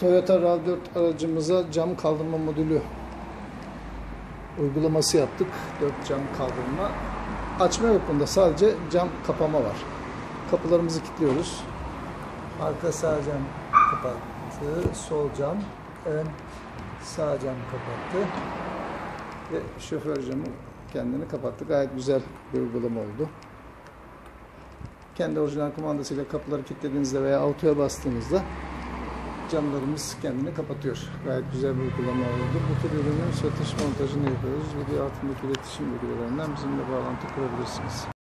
Toyota RAV4 aracımıza cam kaldırma modülü uygulaması yaptık. 4 cam kaldırma. Açma yok bunda. Sadece cam kapama var. Kapılarımızı kilitliyoruz. Arka sağ cam kapattı. Sol cam. Ön sağ cam kapattı. Ve şoför camı kendini kapattı. Gayet güzel bir uygulama oldu. Kendi orijinal kumandasıyla kapıları kilitlediğinizde veya autoya bastığınızda camlarımız kendini kapatıyor. Gayet güzel bir uygulama oldu. Bu tür ürünün satış montajını yapıyoruz. Video altındaki iletişim bilgilerinden bizimle bağlantı kurabilirsiniz.